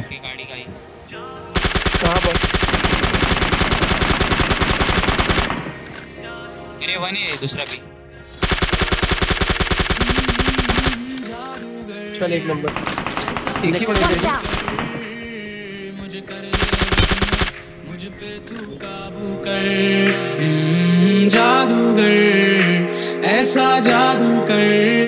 Okay गाड़ी का ही। कहाँ पर? अरे वन ही है दूसरा भी। चल एक नंबर। एक ही बंदे मुझे कर मुझ पे तू काबू कर जादूगर ऐसा जादू कर